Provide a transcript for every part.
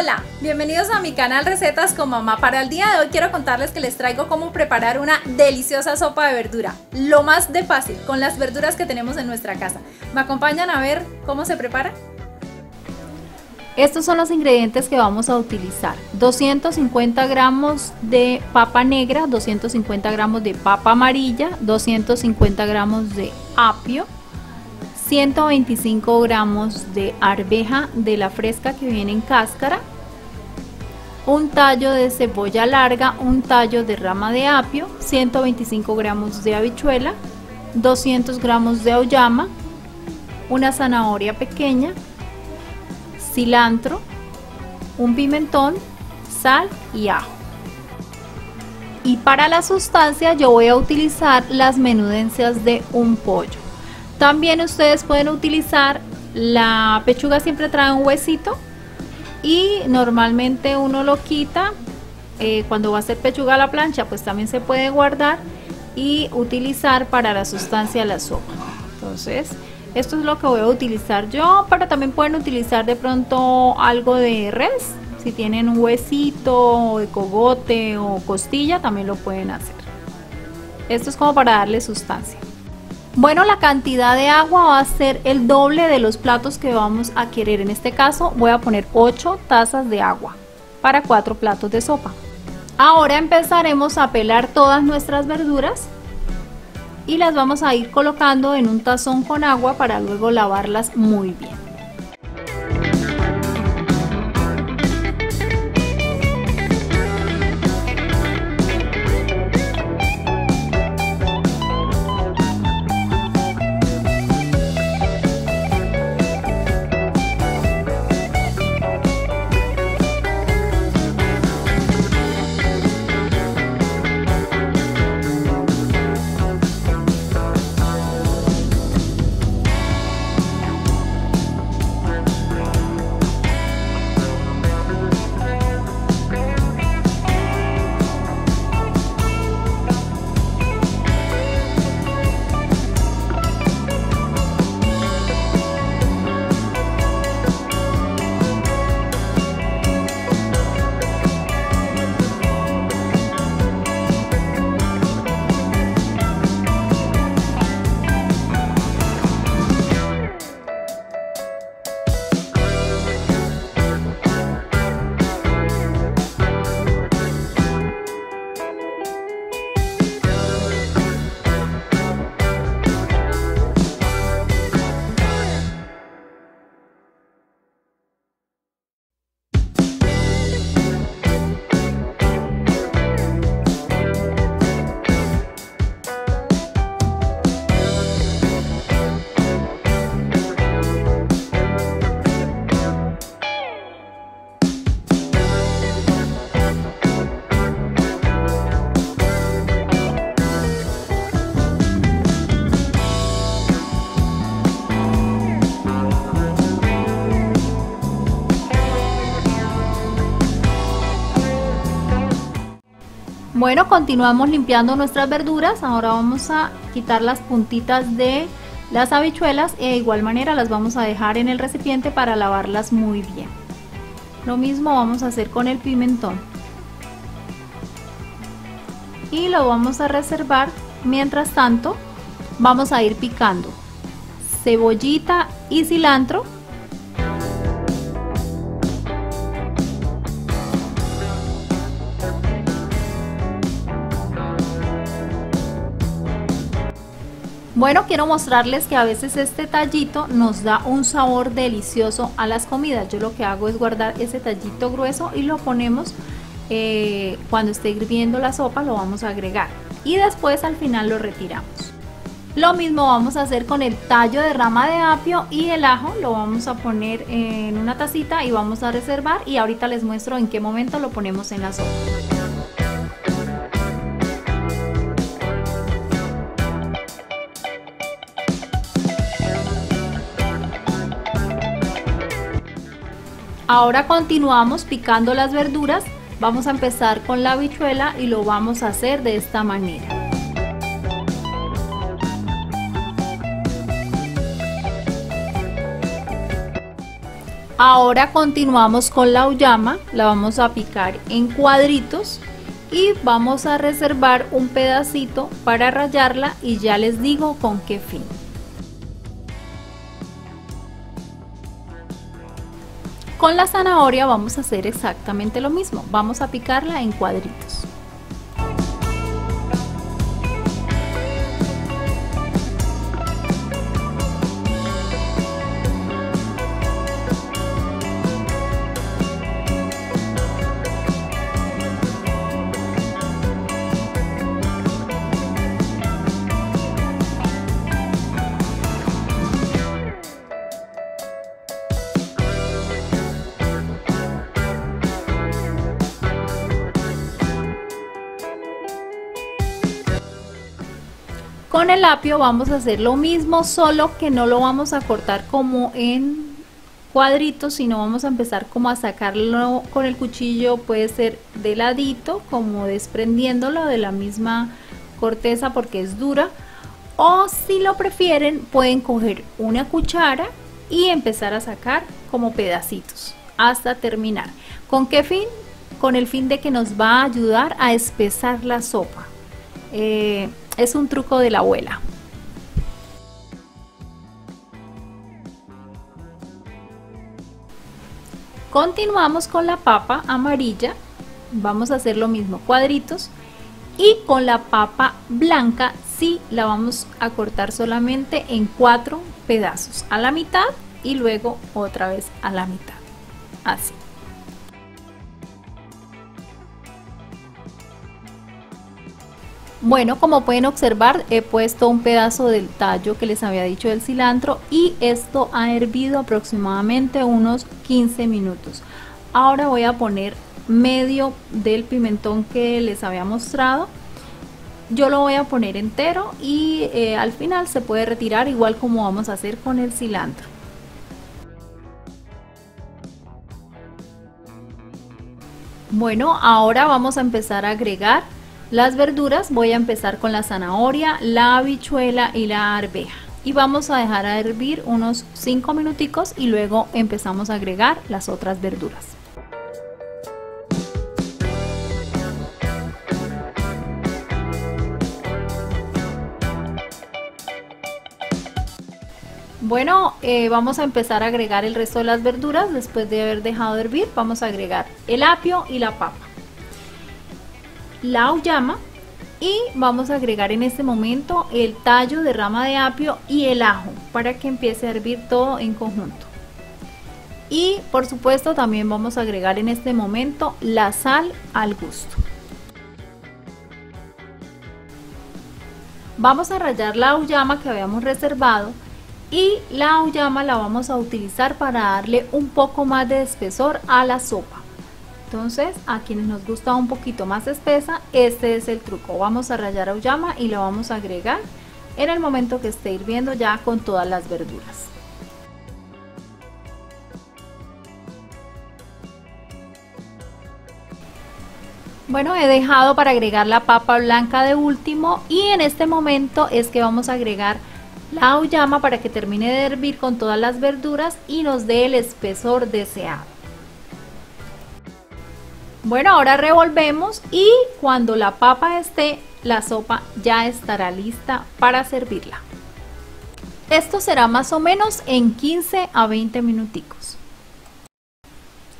Hola, bienvenidos a mi canal Recetas con Mamá. Para el día de hoy quiero contarles que les traigo cómo preparar una deliciosa sopa de verdura. Lo más de fácil, con las verduras que tenemos en nuestra casa. ¿Me acompañan a ver cómo se prepara? Estos son los ingredientes que vamos a utilizar. 250 gramos de papa negra, 250 gramos de papa amarilla, 250 gramos de apio, 125 gramos de arveja de la fresca que viene en cáscara, un tallo de cebolla larga, un tallo de rama de apio, 125 gramos de habichuela, 200 gramos de auyama, una zanahoria pequeña, cilantro, un pimentón, sal y ajo. Y para la sustancia yo voy a utilizar las menudencias de un pollo. También ustedes pueden utilizar la pechuga siempre trae un huesito y normalmente uno lo quita eh, cuando va a hacer pechuga a la plancha pues también se puede guardar y utilizar para la sustancia de la sopa. Entonces esto es lo que voy a utilizar yo pero también pueden utilizar de pronto algo de res. Si tienen un huesito o de cogote o costilla también lo pueden hacer. Esto es como para darle sustancia bueno, la cantidad de agua va a ser el doble de los platos que vamos a querer. En este caso voy a poner 8 tazas de agua para 4 platos de sopa. Ahora empezaremos a pelar todas nuestras verduras y las vamos a ir colocando en un tazón con agua para luego lavarlas muy bien. Bueno, continuamos limpiando nuestras verduras. Ahora vamos a quitar las puntitas de las habichuelas e de igual manera las vamos a dejar en el recipiente para lavarlas muy bien. Lo mismo vamos a hacer con el pimentón. Y lo vamos a reservar. Mientras tanto, vamos a ir picando cebollita y cilantro Bueno, quiero mostrarles que a veces este tallito nos da un sabor delicioso a las comidas. Yo lo que hago es guardar ese tallito grueso y lo ponemos eh, cuando esté hirviendo la sopa, lo vamos a agregar. Y después al final lo retiramos. Lo mismo vamos a hacer con el tallo de rama de apio y el ajo. Lo vamos a poner en una tacita y vamos a reservar. Y ahorita les muestro en qué momento lo ponemos en la sopa. Ahora continuamos picando las verduras. Vamos a empezar con la habichuela y lo vamos a hacer de esta manera. Ahora continuamos con la uyama, la vamos a picar en cuadritos y vamos a reservar un pedacito para rayarla y ya les digo con qué fin. Con la zanahoria vamos a hacer exactamente lo mismo, vamos a picarla en cuadritos. Con el apio vamos a hacer lo mismo, solo que no lo vamos a cortar como en cuadritos, sino vamos a empezar como a sacarlo con el cuchillo, puede ser de ladito, como desprendiéndolo de la misma corteza porque es dura. O si lo prefieren, pueden coger una cuchara y empezar a sacar como pedacitos hasta terminar. ¿Con qué fin? Con el fin de que nos va a ayudar a espesar la sopa. Eh, es un truco de la abuela. Continuamos con la papa amarilla. Vamos a hacer lo mismo, cuadritos. Y con la papa blanca sí la vamos a cortar solamente en cuatro pedazos. A la mitad y luego otra vez a la mitad. Así. Bueno, como pueden observar, he puesto un pedazo del tallo que les había dicho del cilantro y esto ha hervido aproximadamente unos 15 minutos. Ahora voy a poner medio del pimentón que les había mostrado. Yo lo voy a poner entero y eh, al final se puede retirar igual como vamos a hacer con el cilantro. Bueno, ahora vamos a empezar a agregar las verduras voy a empezar con la zanahoria, la habichuela y la arveja. Y vamos a dejar a hervir unos 5 minuticos y luego empezamos a agregar las otras verduras. Bueno, eh, vamos a empezar a agregar el resto de las verduras después de haber dejado de hervir. Vamos a agregar el apio y la papa la auyama y vamos a agregar en este momento el tallo de rama de apio y el ajo para que empiece a hervir todo en conjunto. Y por supuesto también vamos a agregar en este momento la sal al gusto. Vamos a rallar la auyama que habíamos reservado y la auyama la vamos a utilizar para darle un poco más de espesor a la sopa. Entonces, a quienes nos gusta un poquito más espesa, este es el truco. Vamos a rallar auyama y lo vamos a agregar en el momento que esté hirviendo ya con todas las verduras. Bueno, he dejado para agregar la papa blanca de último y en este momento es que vamos a agregar la auyama para que termine de hervir con todas las verduras y nos dé el espesor deseado. Bueno, ahora revolvemos y cuando la papa esté, la sopa ya estará lista para servirla. Esto será más o menos en 15 a 20 minuticos.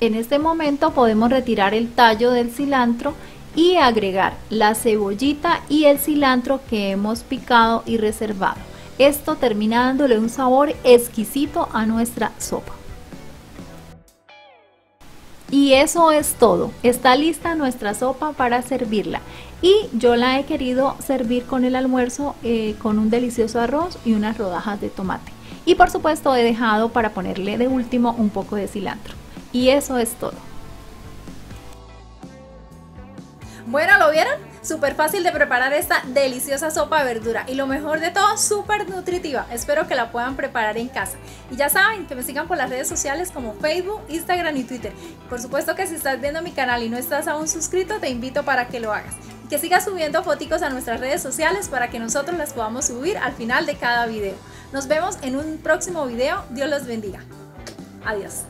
En este momento podemos retirar el tallo del cilantro y agregar la cebollita y el cilantro que hemos picado y reservado. Esto termina dándole un sabor exquisito a nuestra sopa. Y eso es todo. Está lista nuestra sopa para servirla. Y yo la he querido servir con el almuerzo eh, con un delicioso arroz y unas rodajas de tomate. Y por supuesto he dejado para ponerle de último un poco de cilantro. Y eso es todo. Bueno, ¿lo vieron? Súper fácil de preparar esta deliciosa sopa de verdura y lo mejor de todo, súper nutritiva. Espero que la puedan preparar en casa. Y ya saben que me sigan por las redes sociales como Facebook, Instagram y Twitter. Por supuesto que si estás viendo mi canal y no estás aún suscrito, te invito para que lo hagas. Que sigas subiendo fotos a nuestras redes sociales para que nosotros las podamos subir al final de cada video. Nos vemos en un próximo video. Dios los bendiga. Adiós.